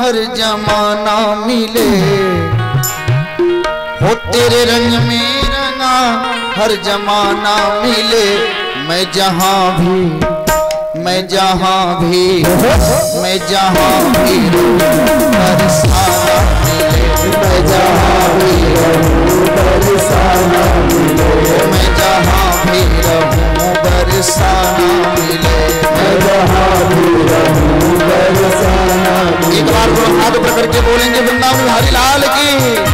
हर जमाना मिले। हो तेरे रंग में रंगा, हर जमाना मिले। मैं जहाँ भी, मैं जहाँ भी, मैं जहाँ भी हर बरसाना बोलेंगे वृंदावन हरिलाल की।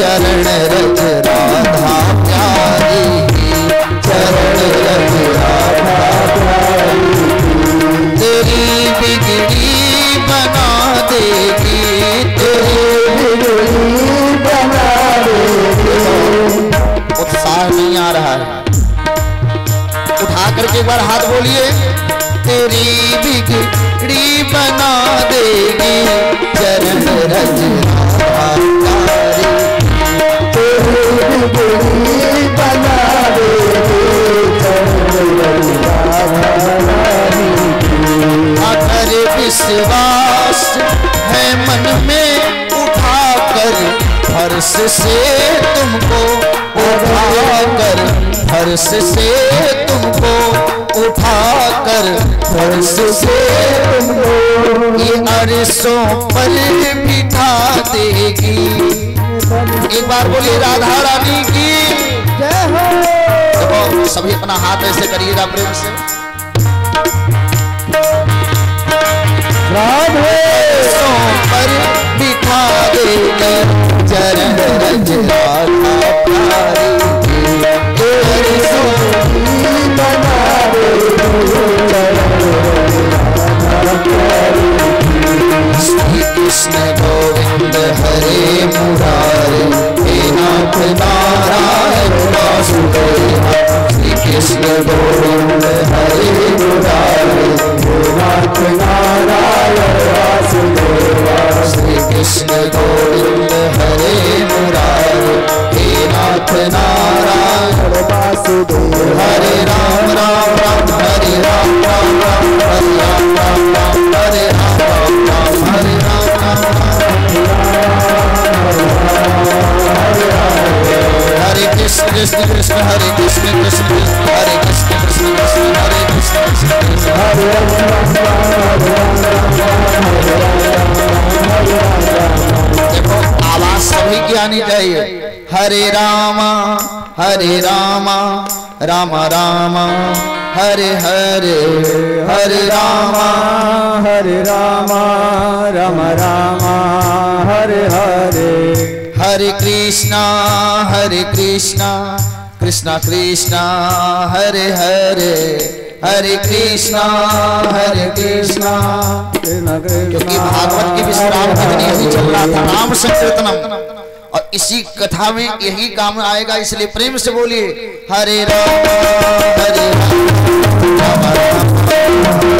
चरण रज राधा प्यारी। चरण रज राधा प्यारी। तेरी बिगड़ी बना देगी। तेरी बिगड़ी बना देगी। उत्साह नहीं आ रहा है। उठा करके एक बार हाथ बोलिए। तेरी बिगड़ी बना देगी। चरण रज अगर विश्वास है मन में उठा कर फर्श से तुमको उठा कर हर्ष से तुमको उठा कर हर्ष से तुमको ये अरसों पर बिठा देगी। एक बार बोलिए राधा रानी की। देखो सभी अपना हाथ ऐसे करिएगा प्रेम से। राधे। कृष्ण गोविंद हरे मुरारे हे नाथ नारायण वासुदेव श्री कृष्ण गोविंद हरे मुरारे हे नाथ नारायण वासुदेव हरे राम राम राम हरे राम राम राम हरे राम राम राम हरे राम राम राम हरे राम राम हरे कृष्ण कृष्ण कृष्ण की आनी चाहिए हरे रामा हरे रामा राम रामा। हरे हरे हरे रामा। हरे रामा राम रामा। हरे हरे। हरे कृष्णा हरे कृष्णा। कृष्णा कृष्णा हरे हरे। हरे कृष्णा हरे कृष्णा। क्योंकि भागवत की विश्राम कितनी यही चल रहा था राम संकीर्तनम। और इसी कथा में यही काम आएगा इसलिए प्रेम से बोलिए हरे राम हरे राम राम राम हरे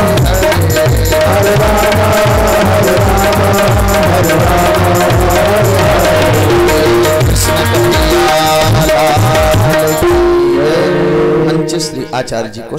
कृष्ण श्री आचार्य जी को